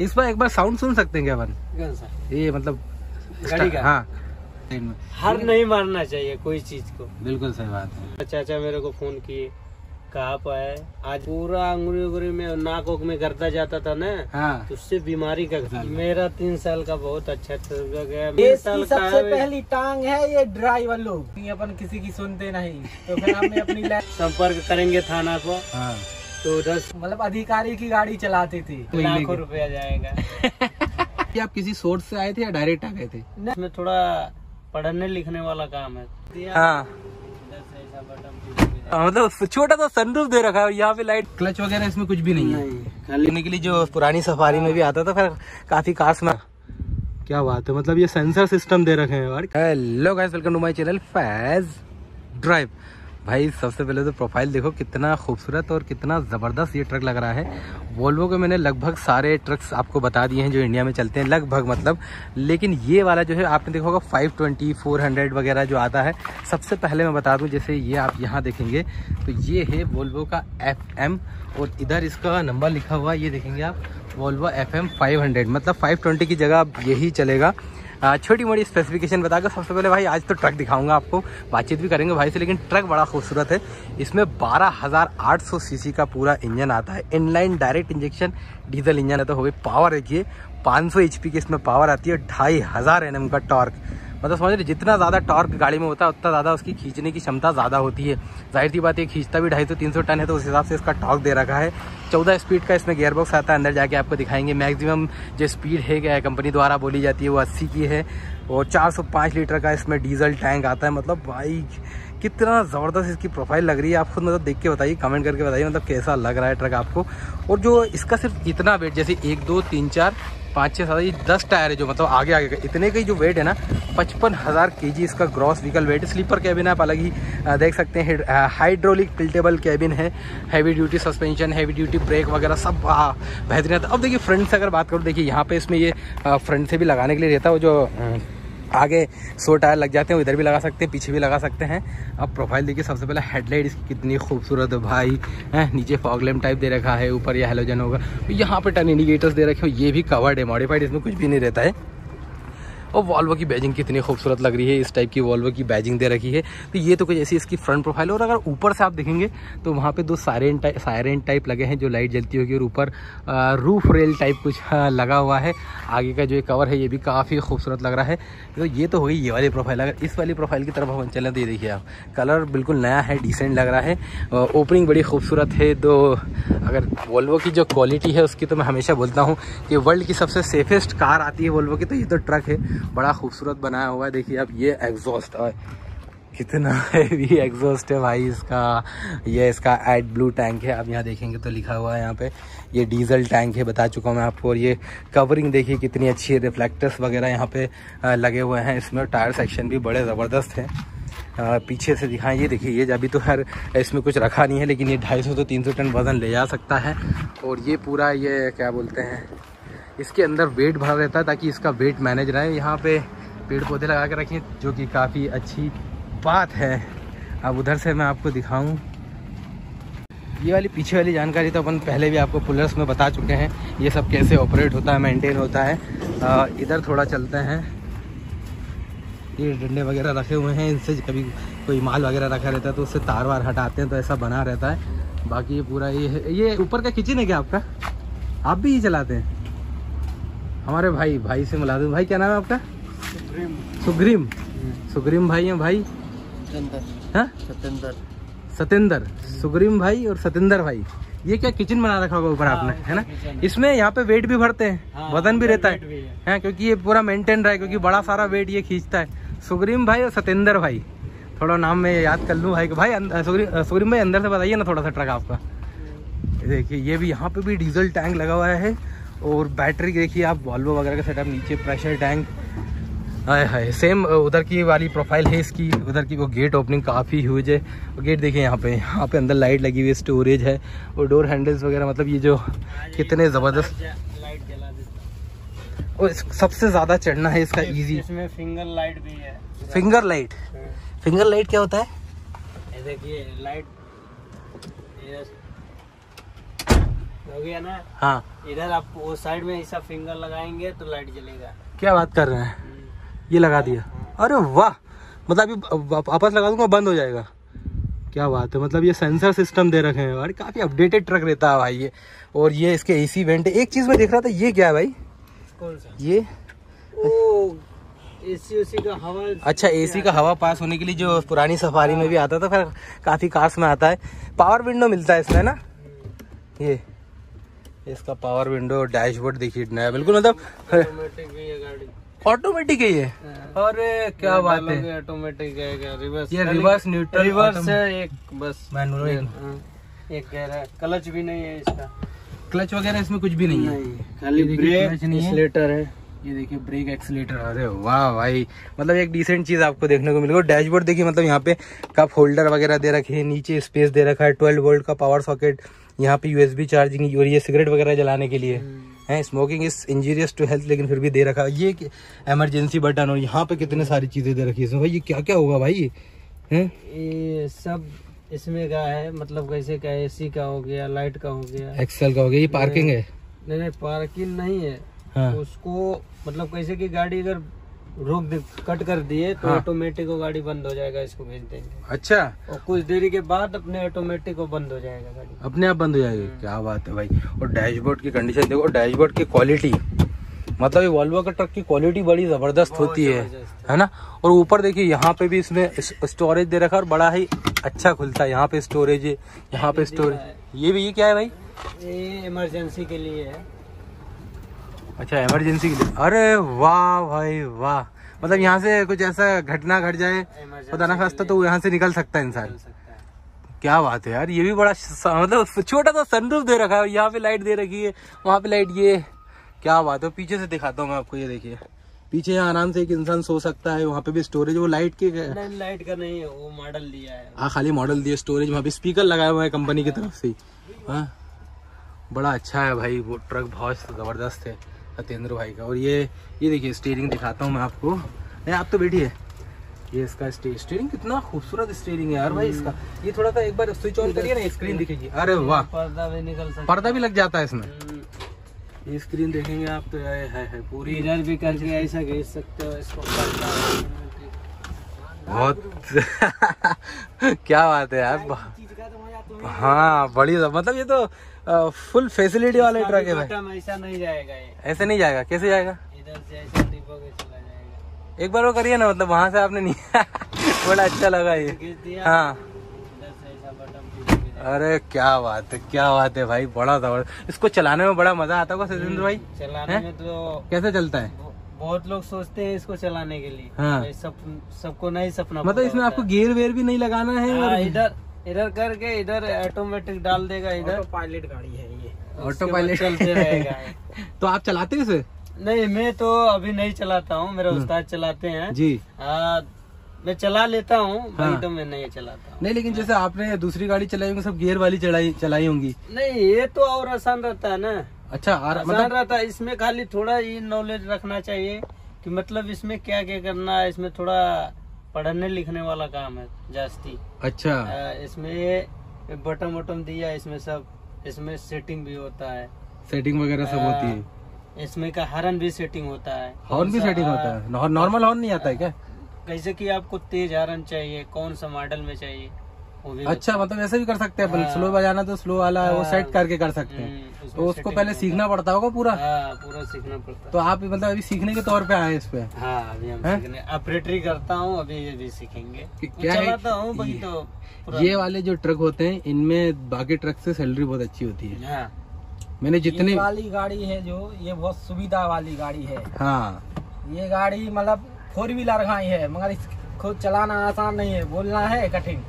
इस पर एक बार साउंड सुन सकते हैं क्या अपन? ये मतलब गाड़ी का? हाँ। हर नहीं मारना चाहिए कोई चीज़ को। बिल्कुल सही बात है। चाचा मेरे को फ़ोन किए कहा पाए आज पूरा अंगुरी उंगली में नाक उक में गर्दा जाता था ना हाँ। तो उससे बीमारी का मेरा तीन साल का बहुत अच्छा गया। ये साल सबसे है, पहली टांग है ये ड्राइवर लोग। अपन किसी की सुनते नहीं। तो फिर हमने अपनी संपर्क करेंगे थाना को। हाँ। तो दस मतलब अधिकारी की गाड़ी चलाती थी। लाखों रुपया जाएगा। कि आप किसी सोर्स से आए थे या डायरेक्ट आ गए थे? इसमें थोड़ा पढ़ने लिखने वाला काम है। हाँ। हाँ, मतलब छोटा सा सनरूफ दे रखा है यहाँ पे लाइट क्लच वगैरह इसमें कुछ भी नहीं है। खाली लेने के लिए जो पुरानी सफारी में भी आता था फिर काफ़ी कार्स में क्या बात है मतलब ये सेंसर सिस्टम दे रखे हैं hello guys welcome to my channel Faiz drive भाई, सबसे पहले तो प्रोफ़ाइल देखो कितना खूबसूरत और कितना ज़बरदस्त ये ट्रक लग रहा है। वोल्वो के मैंने लगभग सारे ट्रक्स आपको बता दिए हैं जो इंडिया में चलते हैं, लगभग मतलब। लेकिन ये वाला जो है, आपने देखा होगा 520 400 वगैरह जो आता है। सबसे पहले मैं बता दूँ, जैसे ये आप यहाँ देखेंगे तो ये है वोल्वो का FM और इधर इसका नंबर लिखा हुआ ये देखेंगे आप वोल्वो एफ़ एम मतलब 520 की जगह यही चलेगा। छोटी मोटी स्पेसिफिकेशन बता कर सबसे पहले भाई आज तो ट्रक दिखाऊँगा आपको। बातचीत भी करेंगे भाई से लेकिन ट्रक बड़ा खूबसूरत है। इसमें 12,800 सीसी का पूरा इंजन आता है। Inline direct injection diesel engine है तो हो गई पावर देखिए। 500 एचपी की इसमें पावर आती है ढाई हज़ार एन का टॉर्क मतलब समझ रहे, जितना ज़्यादा टॉर्क गाड़ी में होता है, उतना ज़्यादा उसकी खींचने की क्षमता ज़्यादा होती है। ज़ाहिर सी बात है खींचता भी ढाई सौ, तीन सौ टन है तो उस हिसाब से इसका टॉर्क दे रखा है। चौदह स्पीड का इसमें गेयरबॉक्स आता है, अंदर जाके आपको दिखाएँगे। मैक्सिमम जो स्पीड है कंपनी द्वारा बोली जाती है, वो अस्सी की है। और 405 लीटर का इसमें डीजल टैंक आता है। मतलब भाई कितना ज़बरदस्त इसकी प्रोफ़ाइल लग रही है। आप खुद मतलब देख के बताइए कमेंट करके बताइए मतलब कैसा लग रहा है ट्रक आपको? और जो इसका सिर्फ़ इतना वेट जैसे एक, दो, तीन, चार, पाँच छः सात, ये दस टायर है जो मतलब आगे आगे का इतने का ही जो वेट है ना, पचपन हज़ार के जी इसका gross vehicle weight sleeper cabin आप अलग ही देख सकते हैं। हाइड्रोलिक टिल्टेबल कैबिन है। Heavy duty suspension heavy duty brake वगैरह सब बेहतरीन आता अब देखिए फ्रंट से अगर बात करूँ, देखिए यहाँ पे इसमें ये फ्रंट से भी लगाने के लिए रहता है वो जो आगे सो टायर लग जाते हैं, इधर भी लगा सकते हैं, पीछे भी लगा सकते हैं। अब प्रोफ़ाइल देखिए, सबसे पहले हेडलाइट इसकी कितनी खूबसूरत है भाई, है, नीचे फॉगलेम टाइप दे रखा है, ऊपर ये हेलोजन होगा। यहाँ पर टर्न इंडिकेटर्स दे रखे हो ये भी कवर्ड है मॉडिफाइड इसमें कुछ भी नहीं रहता है। और वॉल्वो की बैजिंग कितनी खूबसूरत लग रही है, इस टाइप की वॉल्वो की बैजिंग दे रखी है। तो ये तो कुछ ऐसी इसकी फ्रंट प्रोफ़ाइल और अगर ऊपर से आप देखेंगे तो वहाँ पे दो सायरन टाइप सायरन टाइप लगे हैं जो लाइट जलती होगी और ऊपर रूफ रेल टाइप कुछ लगा हुआ है। आगे का जो कवर है, ये भी काफ़ी खूबसूरत लग रहा है। तो ये तो हो गई ये वाली प्रोफ़ाइल अगर इस वाली प्रोफ़ाइल की तरफ़ हम चलें तो ये देखिए आप कलर बिल्कुल नया है डिसेंट लग रहा है। ओपनिंग बड़ी खूबसूरत है तो अगर वोल्वो की जो क्वालिटी है, उसकी तो मैं हमेशा बोलता हूँ कि वर्ल्ड की सबसे सेफेस्ट कार आती है वोल्वो की तो ये तो ट्रक है। बड़ा खूबसूरत बनाया हुआ है। देखिए अब ये एग्जॉस्ट है कितना हैवी एग्जॉस्ट है भाई इसका। ये इसका एड ब्लू टैंक है। आप यहाँ देखेंगे तो लिखा हुआ है यहाँ पे। ये डीजल टैंक है, बता चुका हूँ मैं आपको। और ये कवरिंग देखिए कितनी अच्छी है। रिफ्लेक्टर्स वगैरह यहाँ पे लगे हुए हैं। इसमें टायर सेक्शन भी बड़े ज़बरदस्त हैं। पीछे से दिखाएँ। ये देखिए, ये अभी तो खैर इसमें कुछ रखा नहीं है, लेकिन ये ढाई सौ तो तीन सौ टन वज़न ले जा सकता है। और ये पूरा ये, क्या बोलते हैं इसके अंदर वेट भरा रहता है ताकि इसका वेट मैनेज रहे। यहाँ पे पेड़ पौधे लगा के रखें जो कि काफ़ी अच्छी बात है। अब उधर से मैं आपको दिखाऊँ। ये वाली पीछे वाली जानकारी तो अपन पहले भी आपको पुलर्स में बता चुके हैं ये सब कैसे ऑपरेट होता है मेंटेन होता है। आ, इधर थोड़ा चलते हैं। ये डंडे वगैरह रखे हुए हैं इनसे कभी कोई माल वगैरह रखा रहता है तो उससे तार वार हटाते हैं तो ऐसा बना रहता है। बाकी ये पूरा ये ये ऊपर का किचन है क्या आपका? आप भी ये चलाते हैं? हमारे भाई भाई से मिला दूँ। भाई क्या नाम है आपका? सुग्रीम। सुग्रीम। भाई हैं भाई? हाँ? सत्येंद्र सतेंद्र। सुग्रीम भाई और सतेंद्र भाई। ये क्या किचन बना रखा होगा ऊपर आपने है ना? इसमें यहाँ पे वेट भी भरते हैं। वज़न भी रहता है। हैं। क्योंकि ये पूरा मेंटेन रहा है क्योंकि बड़ा सारा वेट ये खींचता है। सुग्रीम भाई और सतेंद्र भाई। थोड़ा नाम मैं याद कर लूँ भाई। भाई सुग्रीम सुग्रीम भाई अंदर से बताइए ना थोड़ा सा ट्रक आपका। देखिए ये भी यहाँ पे भी डीजल टैंक लगा हुआ है। और बैटरी देखिए आप वॉल्वो वगैरह का सेटअप नीचे प्रेशर टैंक हाय हाय सेम उधर की वाली प्रोफ़ाइल है इसकी। उधर की वो गेट ओपनिंग काफ़ी ह्यूज है। गेट देखिए यहाँ पे यहाँ पे अंदर लाइट लगी हुई है स्टोरेज है। और डोर हैंडल्स वगैरह मतलब ये जो कितने ज़बरदस्त लाइट जला देता और सबसे ज़्यादा चढ़ना है इसका इजी इसमें फिंगर लाइट भी है। फिंगर लाइट फिंगर लाइट क्या होता है? देखिए लाइट हो गया ना? हाँ। इधर आप वो साइड में ऐसा फिंगर लगाएँगे तो लाइट जलेगा। क्या बात कर रहे हैं? हम्म। ये लगा दिया। अरे वाह! मतलब अभी वापस लगा दूँगा बंद हो जाएगा। क्या बात है मतलब ये सेंसर सिस्टम दे रखे हैं और काफ़ी अपडेटेड ट्रक रहता है भाई ये। और ये इसके एसी वेंट एक चीज़ मैं देख रहा था ये क्या है भाई? कौन सा? ये? ओ एसी उसी का हवा अच्छा एसी का हवा पास होने के लिए जो पुरानी सफारी में भी आता था फिर काफ़ी कार्स में आता है। पावर विंडो मिलता है इसमें ना? ये। इसका पावर विंडो डैशबोर्ड देखिए नया बिल्कुल मतलब ऑटोमेटिक है ये गाड़ी। ऑटोमेटिक है अरे क्या बात है। ऑटोमेटिक है रिवर्स ये रिवर्स न्यूट्रल रिवर्स है एक बस। मैनुअल हाँ, एक कह रहा है क्लच भी नहीं है इसका। क्लच वगैरह इसमें कुछ भी नहीं है। खाली ब्रेक है। ये देखिए ब्रेक एक्सीलेटर अरे वाह भाई। मतलब एक डिसेंट चीज़ आपको देखने को मिलेगा। डैशबोर्ड देखिए मतलब यहाँ पे कप होल्डर वगैरह दे रखे हैं नीचे स्पेस दे रखा है 12 वोल्ट का पावर सॉकेट यहाँ पे यूएसबी चार्जिंग और ये सिगरेट वगैरह जलाने के लिए। है smoking is injurious to health लेकिन फिर भी दे रखा। है ये इमरजेंसी बटन और यहाँ पे कितने सारी चीज़ें दे रखी है। इसमें भाई ये क्या क्या होगा भाई? ये ये सब इसमें का है मतलब कैसे का एसी का हो गया लाइट का हो गया। एक्सेल का हो गया ये पार्किंग है? नहीं नहीं पार्किंग नहीं है। हाँ। उसको मतलब कैसे कि गाड़ी अगर रोक कट कर दिए तो हाँ। ऑटोमेटिक वो गाड़ी बंद हो जाएगा इसको भेज देंगे। अच्छा। और कुछ देरी के बाद अपने ऑटोमेटिक वो बंद हो जाएगा गाड़ी। अपने आप बंद हो जाएगी? क्या बात है भाई। और डैशबोर्ड की कंडीशन देखो डैशबोर्ड की क्वालिटी मतलब ये वॉल्वो का ट्रक की क्वालिटी बड़ी ज़बरदस्त होती है है। ना? और ऊपर देखिए यहाँ पे भी इसमें स्टोरेज दे रखा है और बड़ा ही अच्छा खुलता है। यहाँ पे स्टोरेज है यहाँ पे स्टोरेज ये भी ये क्या है भाई? ये इमरजेंसी के लिए है। अच्छा इमरजेंसी के लिए। अरे वाह भाई वाह। मतलब यहाँ से कुछ ऐसा घटना घट जाए खुदा ना खास्ता तो यहाँ से निकल सकता है इंसान। है। क्या बात है यार ये भी बड़ा मतलब छोटा सा सनरूफ दे रखा है यहाँ पे लाइट दे रखी है वहाँ पे लाइट ये। क्या बात है पीछे से दिखाता हूँ मैं आपको ये देखिए। पीछे यहाँ आराम से एक इंसान सो सकता है वहाँ पे भी स्टोरेज वो लाइट के नहीं लाइट का नहीं है वो मॉडल लिया है। हाँ खाली मॉडल दिए स्टोरेज वहाँ पे स्पीकर लगाया हुआ है कंपनी की तरफ़ से हाँ। बड़ा अच्छा है भाई वो ट्रक बहुत ज़बरदस्त है। सत्येंद्र भाई का। और ये ये देखिए स्टीयरिंग दिखाता हूँ मैं आपको। नहीं आप तो बैठिए। ये इसका स्टीयरिंग कितना खूबसूरत स्टीयरिंग है यार भाई इसका। ये थोड़ा सा एक बार स्विच ऑन करिए ना स्क्रीन दिखेगी। अरे वाह। पर्दा भी निकल सकता पर्दा भी लग जाता है इसमें। हम्म, ये स्क्रीन देखेंगे आप तो है, है, है पूरी। इधर भी करके ऐसा घिस सकते हो इसको बहुत। क्या बात है यार हाँ। बड़ी मतलब ये तो फुल फैसिलिटी वाले ट्रक है भाई। ऐसा नहीं जाएगा ये। ऐसे नहीं जाएगा? कैसे जाएगा? इधर से ऐसा टिपोगे चला जाएगा। एक बार वो करिए ना मतलब वहाँ से आपने नहीं बड़ा अच्छा लगा ये। हाँ। इधर से ऐसा बटन टिपोगे जाएगा। अरे क्या बात है क्या बात है भाई बड़ा ज़बरदस्त। इसको चलाने में बड़ा मज़ा आता होगा सत्येंद्र भाई। चलाने हैं? में तो कैसे चलता है? बहुत लोग सोचते हैं इसको चलाने के लिए। हाँ। सब सबको नहीं सपना मतलब इसमें आपको गियर वेयर भी नहीं लगाना है है। और इधर इधर करके इधर ऑटोमेटिक डाल देगा इधर। पायलट गाड़ी है ये। ऑटो पायलट चलते रहेगा तो आप चलाते हैं इसे? नहीं मैं तो अभी नहीं चलाता हूँ मेरे उस्ताद चलाते हैं। जी। हाँ, मैं चला लेता हूँ हाँ। तो मैं नहीं चलाता हूँ। नहीं लेकिन जैसे आपने दूसरी गाड़ी चलाई होंगी सब गियर वाली चलाई चलाई होंगी। नहीं ये तो और आसान रहता है ना। अच्छा आसान मतलब रहता है इसमें खाली थोड़ा ये नॉलेज रखना चाहिए कि मतलब इसमें क्या क्या करना है इसमें थोड़ा पढ़ने लिखने वाला काम है जास्ती। अच्छा। आ, इसमें बटम वटम दिया इसमें सब इसमें सेटिंग भी होता है। सेटिंग वगैरह सब होती है? इसमें का हॉर्न भी सेटिंग होता है। हॉर्न भी सेटिंग होता है? नॉर्मल हॉर्न नहीं आता है क्या? कैसे कि आपको तेज हॉर्न चाहिए कौन सा मॉडल में चाहिए? अच्छा मतलब ऐसे भी कर सकते हैं अपन। हाँ। स्लो बजाना तो स्लो वाला वो हाँ। सेट करके कर सकते हैं। हम्म, तो उसको पहले सीखना पड़ता होगा पूरा? हाँ पूरा सीखना पड़ता तो आप मतलब अभी सीखने के तौर पे आए हैं इस पे? हाँ अभी हम ऑपरेटरी करता हूँ अभी ये भी सीखेंगे। क्या है- चलाता हूँ बाकी ये- तो ये वाले जो ट्रक होते हैं इनमें बाकी ट्रक से सैलरी बहुत अच्छी होती है। हाँ। मैंने जितने वाली गाड़ी है जो ये बहुत सुविधा वाली गाड़ी है। हाँ। ये गाड़ी मतलब फोर व्हीलर गाड़ी है मगर इसको चलाना आसान नहीं है बोलना है कठिन।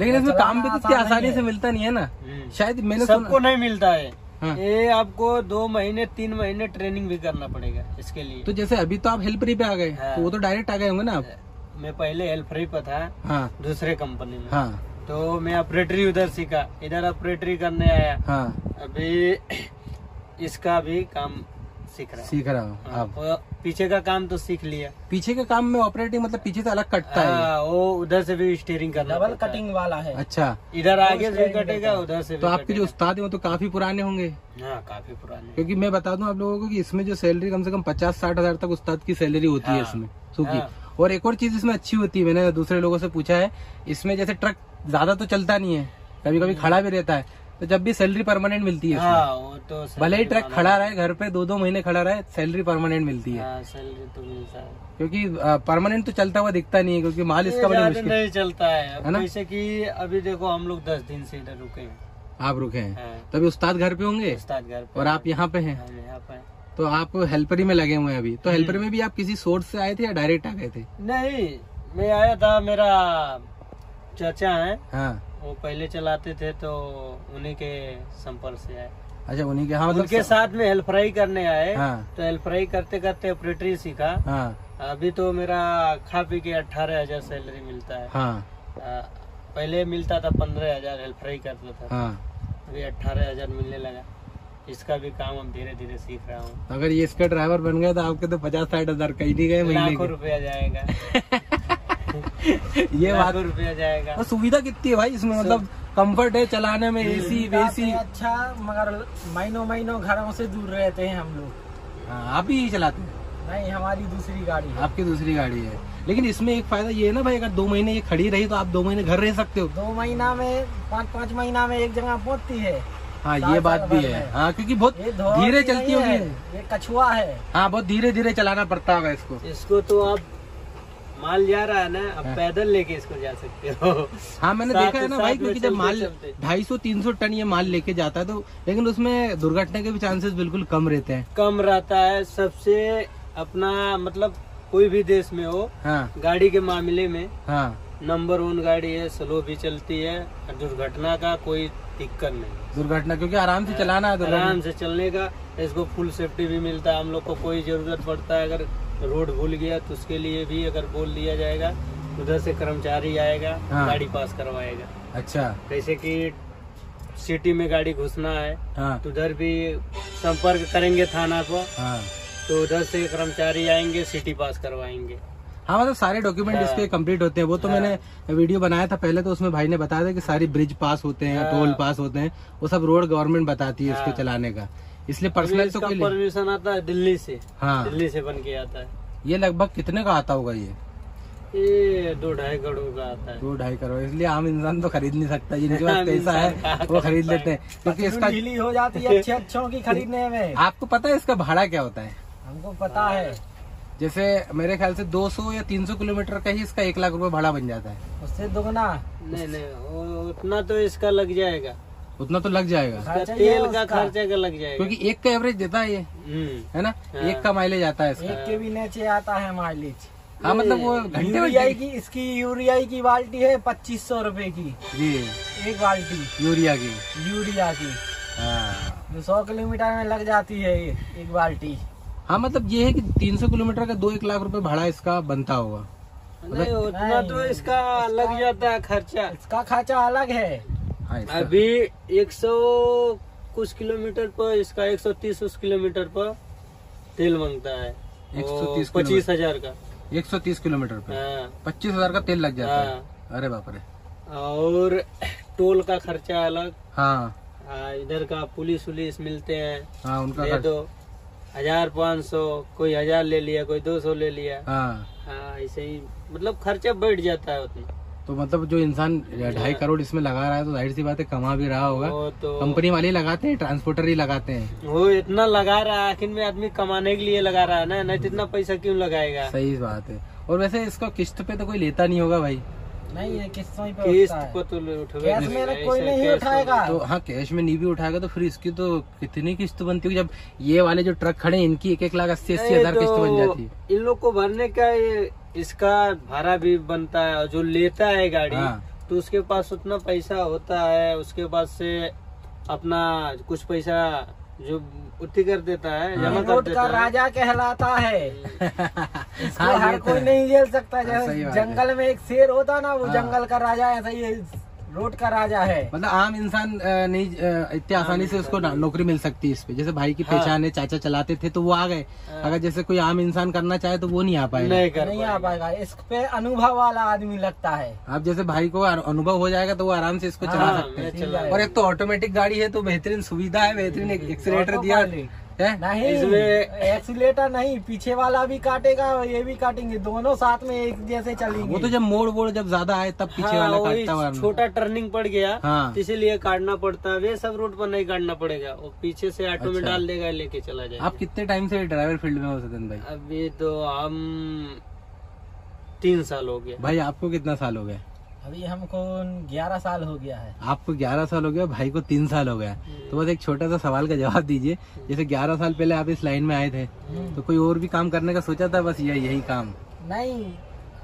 लेकिन इसमें काम भी तो इतनी आसानी से मिलता नहीं है ना। हम्म। शायद मैंने सबको नहीं मिलता है। हाँ। ये आपको दो महीने तीन महीने ट्रेनिंग भी करना पड़ेगा इसके लिए। तो जैसे अभी तो आप हेल्परी पे आ गए हाँ। तो वो तो डायरेक्ट आ गए होंगे ना आप? मैं पहले हेल्प फ्री पर था हाँ। दूसरे कंपनी में। हाँ। तो मैं ऑपरेटरी उधर सीखा इधर ऑपरेटरी करने आया। हाँ। अभी इसका भी काम सीख रहा सीख रहा हूँ वो पीछे का काम तो सीख लिया। पीछे के काम में ऑपरेटिंग मतलब पीछे से अलग कटता है। हाँ, वो उधर से भी स्टीयरिंग करना डबल कटिंग वाला है। अच्छा। इधर आगे से कटेगा उधर से तो आपके जो उस्ताद है वो तो काफ़ी पुराने होंगे। हाँ काफ़ी पुराने। क्योंकि मैं बता दूँ आप लोगों को कि इसमें जो सैलरी कम से कम पचास साठ हज़ार तक उस्ताद की सैलरी होती है हाँ। इसमें सूखी। हाँ। और एक और चीज़ इसमें अच्छी होती है मैंने दूसरे लोगों से पूछा है इसमें जैसे ट्रक ज़्यादा तो चलता नहीं है कभी कभी खड़ा भी रहता है तो जब भी सैलरी परमानेंट मिलती है हाँ वो तो भले ही ट्रक खड़ा रहे घर पे दो दो महीने खड़ा रहे सैलरी परमानेंट मिलती है। हाँ सैलरी तो मिलता है। क्योंकि परमानेंट तो चलता हुआ दिखता नहीं है क्योंकि माल इसका बड़ा मुश्किल। नहीं चलता है। है? जैसे कि अभी देखो हम लोग दस दिन से इधर रुके हैं। आप रुके हैं? हाँ, तभी उस्ताद घर पे होंगे? उस्ताद घर पे और आप यहाँ पे हैं? तो आप हेल्परी में लगे हुए हैं अभी। तो हेल्परी में भी आप किसी सोर्स से आए थे या डायरेक्ट आ गए थे? नहीं मैं आया था मेरा चाचा है। हाँ। वो पहले चलाते थे तो उन्हीं के संपर्क से आए। अच्छा उन्हीं के हाँ मतलब उनके साथ में हेल्प फ्राई करने आए। हाँ। तो हेल्प फ्राई करते करते ऑपरेटरी सीखा। हाँ। अभी तो मेरा खा पी के अठारह हज़ार सैलरी मिलता है। हाँ। आ, पहले मिलता था पंद्रह हज़ार हेल्प फ्राई करता था। हाँ। अभी अठारह हज़ार मिलने लगा। इसका भी काम हम धीरे धीरे सीख रहा हूँ। अगर ये इसका ड्राइवर बन गया तो आपके तो पचास साठ हज़ार कहीं नहीं गए लाखों रुपया जाएगा। ये बात रुपया जाएगा। और सुविधा कितनी है भाई इसमें? मतलब कंफर्ट है चलाने में एसी वेसी अच्छा मगर महीनों महीनों घरों से दूर रहते हैं हम लोग। हाँ, आप ही चलाते हैं? नहीं हमारी दूसरी गाड़ी है। आपकी दूसरी गाड़ी है। लेकिन इसमें एक फ़ायदा ये है ना भाई अगर दो महीने ये खड़ी रही तो आप दो महीने घर रह सकते हो। दो महीना में पाँच पाँच महीना में एक जगह पहुँचती है। हाँ ये बात भी है। हाँ क्योंकि बहुत धीरे चलती होगी। ये कछुआ है। हाँ बहुत धीरे धीरे चलाना पड़ता होगा इसको। इसको तो आप माल जा रहा है ना अब हाँ। पैदल लेके इसको जा सकते हो। हाँ मैंने देखा है ना भाई क्योंकि जब माल ढाई सौ तीन सौ टन ये माल लेके जाता है तो लेकिन उसमें दुर्घटना के भी चांसेस बिल्कुल कम रहते हैं। कम रहता है। सबसे अपना मतलब कोई भी देश में हो हाँ। गाड़ी के मामले में हाँ। नंबर वन गाड़ी है स्लो भी चलती है दुर्घटना का कोई दिक्कत नहीं। दुर्घटना क्योंकि आराम से चलाना है आराम से चलने का इसको फुल सेफ्टी भी मिलता है। हम लोग को कोई ज़रूरत पड़ता है अगर रोड भूल गया तो उसके लिए भी अगर बोल दिया जाएगा उधर से कर्मचारी आएगा हाँ। गाड़ी पास करवाएगा अच्छा जैसे कि सिटी में गाड़ी घुसना है हाँ तो उधर भी संपर्क करेंगे थाना पर हाँ तो उधर से कर्मचारी आएँगे सिटी पास करवाएँगे हाँ मतलब सारे डॉक्यूमेंट हाँ। इसके कंप्लीट होते हैं वो तो हाँ। मैंने वीडियो बनाया था पहले तो उसमें भाई ने बताया था कि सारी ब्रिज पास होते हैं हाँ। टोल पास होते हैं वो सब रोड गवर्नमेंट बताती है इसके हाँ। चलाने का इसलिए पर्सनल तो कोई परमिशन आता है दिल्ली से। हाँ। दिल्ली से बन के आता है। ये लगभग कितने का आता होगा ये? ये दो ढाई करोड़ का आता है। दो ढाई करोड़ इसलिए आम इंसान तो खरीद नहीं सकता जिनके पास पैसा है वो खरीद खरीद लेते हैं। क्योंकि इसका ढीली हो जाती है अच्छे अच्छों की खरीदने में। आपको पता है इसका भाड़ा क्या होता है? हमको पता है। जैसे मेरे ख्याल से 200 या 300 किलोमीटर का ही इसका एक लाख रुपए भाड़ा बन जाता है। उससे दुगना। नहीं नहीं उतना तो इसका लग जाएगा। उतना तो लग जाएगा। ही है तेल का खर्चा का लग जाएगा। क्योंकि एक का एवरेज देता है ये हम्म। है ना? हाँ। एक का माइलेज आता है इसका। एक के भी नीचे आता है माइलेज हाँ मतलब वो घंटे यूरियाई की इसकी यूरियाई की बाल्टी है पच्चीस सौ रुपये की। जी। एक बाल्टी। यूरिया की। यूरिया की। हाँ। जो सौ किलोमीटर में लग जाती है ये एक बाल्टी। हाँ मतलब ये है कि 300 किलोमीटर का दो एक लाख रुपए भाड़ा इसका बनता होगा। नहीं उतना तो इसका लग जाता है खर्चा। इसका खर्चा अलग है। इसका अभी 100 कुछ किलोमीटर पर इसका 130 उस किलोमीटर पर तेल माँगता है। 130 पच्चीस हज़ार का। 130 किलोमीटर पे हाँ। पच्चीस हज़ार का तेल लग जाता है? हाँ। अरे बाप रे। और टोल का खर्चा अलग। हाँ। हाँ, इधर का पुलिस उलिस मिलते हैं। हाँ उनका दे दो। हज़ार पाँच सौ कोई हज़ार ले लिया कोई दो सौ ले लिया। हाँ। हाँ ऐसे ही मतलब खर्चा बढ़ जाता है उतना। तो मतलब जो इंसान ढाई करोड़ इसमें लगा रहा है तो ज़ाहिर सी बात है कमा भी रहा होगा। तो कंपनी वाले लगाते हैं ट्रांसपोर्टर ही लगाते हैं। वो इतना लगा रहा है आखिर में आदमी कमाने के लिए लगा रहा है ना नहीं तो इतना पैसा क्यों लगाएगा? सही बात है। और वैसे इसका किस्त पे तो कोई लेता नहीं होगा भाई। नहीं ये किस्तों किस्त है। को तो कैश में कोई नहीं उठाएगा। तो हाँ कैश में नहीं भी उठाएगा तो फिर इसकी तो कितनी किस्त बनती होगी? जब ये वाले जो ट्रक खड़े हैं इनकी एक एक लाख अस्सी अस्सी हज़ार किस्त तो बन जाती है। इन लोग को भरने का ये इसका भाड़ा भी बनता है और जो लेता है गाड़ी हाँ। तो उसके पास उतना पैसा होता है उसके पास से अपना कुछ पैसा जो उठी कर देता है हाँ। जमा कर देता का है राजा कहलाता है इसको हाँ, हर तो कोई है। नहीं झेल सकता हाँ, जैसे जंगल में एक शेर होता ना वो हाँ। जंगल का राजा ऐसा ही रोड का राजा है। मतलब आम इंसान नहीं इतनी आसानी से उसको नौकरी मिल सकती है इस पे। जैसे भाई की हाँ। पहचान है चाचा चलाते थे तो वो आ गए। हाँ। अगर जैसे कोई आम इंसान करना चाहे तो वो नहीं आ पाएगा। नहीं कर नहीं आ पाएगा। इस पे अनुभव वाला आदमी लगता है। आप जैसे भाई को अनुभव हो जाएगा तो वो आराम से इसको चला हाँ, सकते हैं। और एक तो ऑटोमेटिक गाड़ी है तो बेहतरीन सुविधा है बेहतरीन एक्सीटर दिया। है? नहीं। इसमें- एक्सीलेटर नहीं पीछे वाला भी काटेगा और ये भी काटेंगे। दोनों साथ में एक जैसे चलेंगे। वो तो जब मोड़ वोड़ जब ज़्यादा आए तब पीछे हाँ, वाला काटता छोटा टर्निंग पड़ गया हाँ। तो इसीलिए काटना पड़ता है वे सब रोड पर नहीं काटना पड़ेगा। वो पीछे से ऑटो में अच्छा। डाल देगा लेके चला जाएगा। आप कितने टाइम से ड्राइवर फ़ील्ड में हो सदन भाई? अभी तो हम तीन साल हो गए। भाई आपको कितना साल हो गया अभी हमको ग्यारह साल हो गया है। आपको 11 साल हो गया भाई को तीन साल हो गया। तो बस एक छोटा सा सवाल का जवाब दीजिए। जैसे 11 साल पहले आप इस लाइन में आए थे तो कोई और भी काम करने का सोचा था बस यही यही काम? नहीं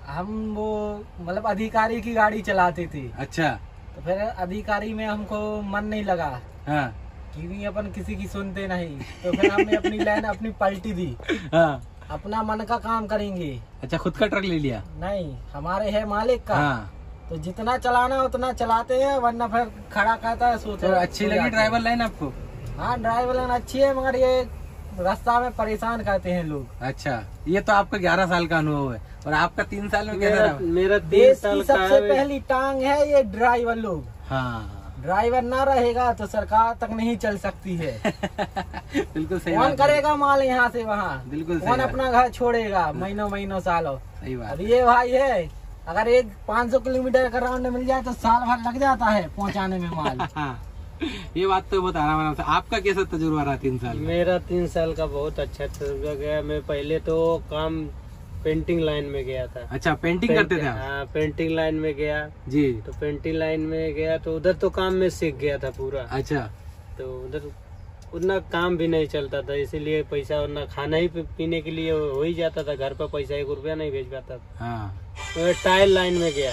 हम वो मतलब अधिकारी की गाड़ी चलाते थे। अच्छा। तो फिर अधिकारी में हमको मन नहीं लगा। हाँ। क्योंकि अपन किसी की सुनते नहीं। तो फिर हमने अपनी लाइन अपनी पलटी दी। हाँ। अपना मन का काम करेंगे। अच्छा खुद का ट्रक ले लिया? नहीं हमारे है मालिक का। हाँ। तो जितना चलाना उतना चलाते हैं वरना फिर खड़ा कहता है सोच। तो अच्छी लगी ड्राइवर लाइन आपको? हाँ ड्राइवर लाइन अच्छी है मगर ये रास्ता में परेशान करते हैं लोग। अच्छा ये तो आपका 11 साल का अनुभव है। और आपका तीन साल में कैसा मेरा मेरा देश साल की सबसे पहली टांग है ये ड्राइवर लोग। हाँ। ड्राइवर ना रहेगा तो सरकार तक नहीं चल सकती है। बिल्कुल सही कौन करेगा माल यहाँ से वहाँ? बिल्कुल सही कौन अपना घर छोड़ेगा? महीनों महीनों सालों। सही बात ये भाई है अगर एक 500 किलोमीटर का राउंड मिल जाए तो साल भर लग जाता है पहुँचाने में माल। हाँ। ये बात तो बहुत आराम आराम से आपका कैसा तजुर्बा रहा तीन साल मेरा तीन साल का बहुत अच्छा तजुर्बा गया। मैं पहले तो काम पेंटिंग लाइन में गया था। अच्छा पेंटिंग पेंट, करते थे हाँ पेंटिंग लाइन में गया। जी। तो पेंटिंग लाइन में गया तो उधर तो काम में सीख गया था पूरा। अच्छा। तो उधर उतना काम भी नहीं चलता था इसीलिए पैसा उतना खाना ही पीने के लिए हो ही जाता था। घर पर पैसा एक रुपया नहीं भेज पाता था। हाँ। टाइल लाइन में गया।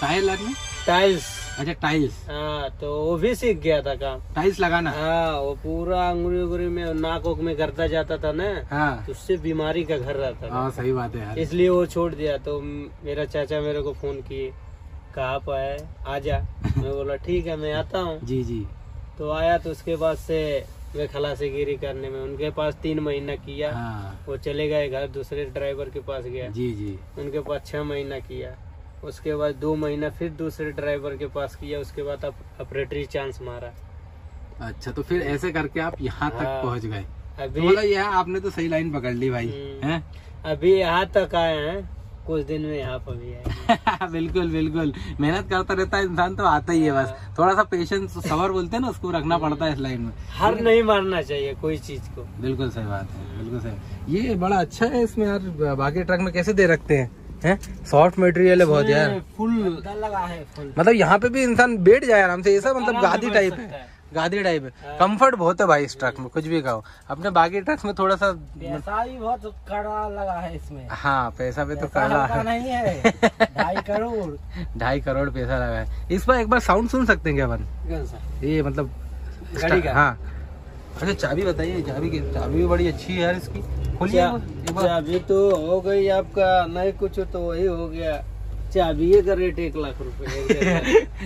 टाइल लगने टाइल्स। अच्छा टाइल्स। हाँ तो वो भी सीख गया था काम। टाइल्स लगाना? हाँ वो पूरा अंगुरी उंगुरी में नाक उक में करता जाता था ना हाँ। तो उससे बीमारी का घर रहता था। हाँ सही बात है यार। इसलिए वो छोड़ दिया। तो मेरा चाचा मेरे को फ़ोन किए कहा है? आ जा। मैं बोला ठीक है मैं आता हूँ। जी जी। तो आया तो उसके बाद से मैं खलासीगिरी करने में उनके पास तीन महीना किया हाँ। वो चले गए घर दूसरे ड्राइवर के पास गया। जी जी। उनके पास छह महीना किया। उसके बाद दो महीना फिर दूसरे ड्राइवर के पास किया उसके बाद अब ऑपरेटरी चांस मारा। अच्छा तो फिर ऐसे करके आप यहाँ तक हाँ। पहुँच गए। अभी तो मतलब यह आपने तो सही लाइन पकड़ ली भाई हम्म। हैं? अभी यहाँ तक आए हैं। कुछ दिन में यहाँ पर भी आए बिल्कुल बिल्कुल। मेहनत करता रहता है इंसान तो आता ही है बस। थोड़ा सा पेशेंस सबर बोलते हैं ना उसको रखना पड़ता है इस लाइन में। हर नहीं मारना चाहिए कोई चीज़ को। बिल्कुल सही बात है बिल्कुल सही। ये बड़ा अच्छा है इसमें यार बाकी ट्रक में कैसे दे रखते हैं? हैं? सॉफ्ट मटेरियल है बहुत यार। फुल लगा है फुल मतलब यहाँ पे भी इंसान बैठ जाए आराम से ऐसा मतलब गादी टाइप है। है। गादी टाइप है। कंफर्ट बहुत है भाई इस ट्रक में कुछ भी कहो अपने बाकी ट्रक में थोड़ा सा पैसा भी बहुत कड़ा लगा है इसमें। हाँ पैसा पे तो कड़ा है। नहीं है। ढाई करोड़। ढाई करोड़ पैसा लगा है। इस पर एक बार साउंड सुन सकते हैं क्या अपन? ये मतलब गाड़ी का? हाँ। अच्छा चाबी बताइए चाबी की चाबी भी बड़ी अच्छी है यार इसकी। खोलिए। चाबी तो हो गई आपका नहीं कुछ तो वही हो गया। चाबी का रेट एक लाख रुपए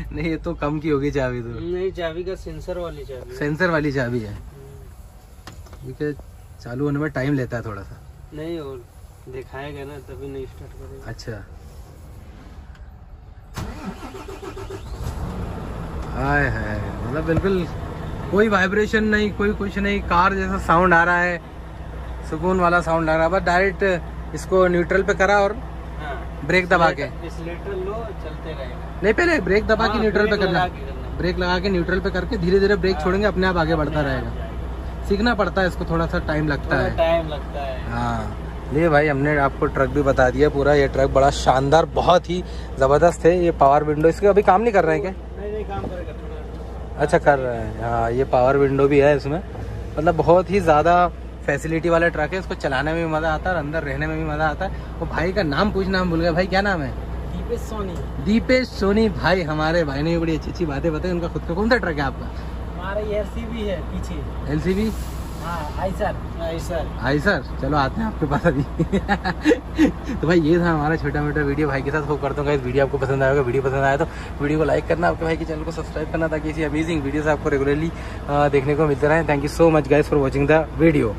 नहीं ये तो कम की होगी चाबी तो। नहीं चाबी का सेंसर वाली चाबी सेंसर वाली चाबी है। ठीक है चालू होने में टाइम लेता है थोड़ा सा। नहीं और दिखाएगा ना तभी नहीं स्टार्ट करेगा। अच्छा। हाय हाय। मतलब बिल्कुल कोई वाइब्रेशन नहीं कोई कुछ नहीं कार जैसा साउंड आ रहा है सुकून वाला साउंड आ रहा है। बस डायरेक्ट इसको न्यूट्रल पे करा और ब्रेक दबा के। लो चलते रहेगा। नहीं पहले ब्रेक दबा के हाँ, न्यूट्रल पे करना। ब्रेक लगा के न्यूट्रल पे करके धीरे धीरे ब्रेक छोड़ेंगे अपने आप आगे बढ़ता रहेगा। सीखना पड़ता है इसको थोड़ा सा टाइम लगता है। टाइम लगता है। हाँ। ये भाई हमने आपको ट्रक भी बता दिया पूरा। ये ट्रक बड़ा शानदार बहुत ही ज़बरदस्त है ये पावर विंडो इसके अभी काम नहीं कर रहे हैं क्या? नहीं नहीं काम करेगा थोड़ा अच्छा कर रहे हैं। हाँ ये पावर विंडो भी है इसमें। मतलब बहुत ही ज़्यादा फैसिलिटी वाला ट्रक है इसको चलाने में भी मज़ा आता है और अंदर रहने में भी मज़ा आता है। और भाई का नाम पूछना हम भूल गए। भाई क्या नाम है? दीपेश सोनी। दीपेश सोनी भाई हमारे भाई ने भी बड़ी अच्छी अच्छी बातें बताई। उनका खुद का कौन सा ट्रक है आपका? हमारे एलसी भी है पीछे। एल हाँ आई सर आई सर चलो आते हैं आपके पास अभी। तो भाई ये था हमारा छोटा मोटा वीडियो भाई के साथ होप करता हूँ इस वीडियो आपको पसंद आएगा वीडियो पसंद आया तो वीडियो को लाइक करना आपके भाई के चैनल को सब्सक्राइब करना ताकि ऐसी अमेजिंग वीडियोस आपको रेगुलरली देखने को मिलते रहे। Thank you so much guys for watching the video